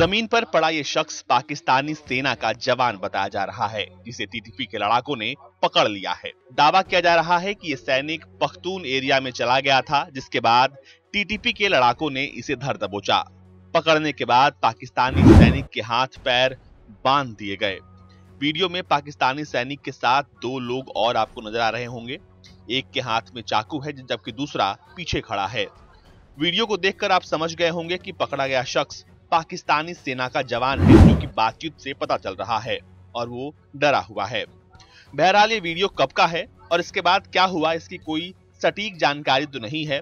जमीन पर पड़ा ये शख्स पाकिस्तानी सेना का जवान बताया जा रहा है जिसे टीटीपी के लड़ाकों ने पकड़ लिया है दावा किया जा रहा है कि ये सैनिक पख्तून एरिया में चला गया था जिसके बाद टीटीपी के लड़ाकों ने इसे धर दबोचा पकड़ने के बाद पाकिस्तानी सैनिक के हाथ पैर बाँध दिए गए। वीडियो में पाकिस्तानी सैनिक के साथ दो लोग और आपको नज़र आ रहे होंगे। एक के हाथ में चाकू है, जबकि दूसरा पीछे खड़ा है। वीडियो को देखकर आप समझ गए होंगे कि पकड़ा गया शख्स पाकिस्तानी सेना का जवान है, जो कि बातचीत से पता चल रहा है और वो डरा हुआ है। बहरहाल ये वीडियो कब का है और इसके बाद क्या हुआ, इसकी कोई सटीक जानकारी तो नहीं है।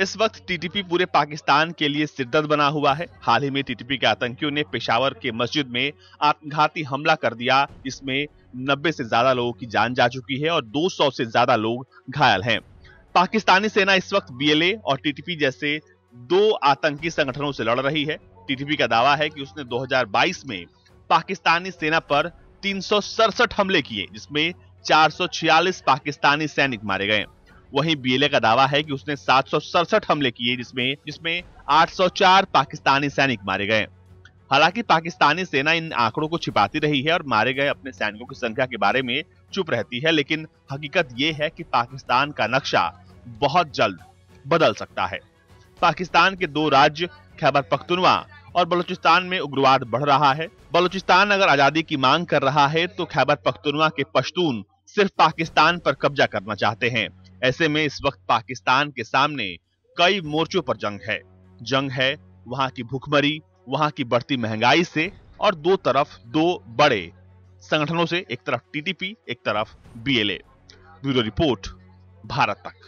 इस वक्त टीटीपी पूरे पाकिस्तान के लिए सिरदर्द बना हुआ है। हाल ही में टीटीपी के आतंकियों ने पेशावर के मस्जिद में आत्मघाती हमला कर दिया इसमें 90 से ज़्यादा लोगों की जान जा चुकी है और 200 से ज़्यादा लोग घायल हैं। पाकिस्तानी सेना इस वक्त बीएलए और टीटीपी जैसे दो आतंकी संगठनों से लड़ रही है। टीटीपी का दावा है कि उसने 2022 में पाकिस्तानी सेना पर तीन सौ सड़सठ हमले किए, जिसमें 446 पाकिस्तानी सैनिक मारे गए। वहीं बीएलए का दावा है कि उसने सात सौ सड़सठ हमले किए, जिसमें जिसमें 804 पाकिस्तानी सैनिक मारे गए। हालाँकि पाकिस्तानी सेना इन आंकड़ों को छिपाती रही है और मारे गए अपने सैनिकों की संख्या के बारे में चुप रहती है, लेकिन हकीकत ये है कि पाकिस्तान का नक्शा बहुत जल्द बदल सकता है। पाकिस्तान के दो राज्य, खैबर पख्तुनवा और बलूचिस्तान में उग्रवाद बढ़ रहा है। बलूचिस्तान अगर आज़ादी की मांग कर रहा है तो खैबर पख्तुनवा के पश्तून सिर्फ़ पाकिस्तान पर कब्जा करना चाहते हैं। ऐसे में इस वक्त पाकिस्तान के सामने कई मोर्चों पर जंग है जंग है वहां की भूखमरी वहां की बढ़ती महंगाई से और दो तरफ दो बड़े संगठनों से एक तरफ टीटीपी एक तरफ बीएलए ब्यूरो रिपोर्ट भारत तक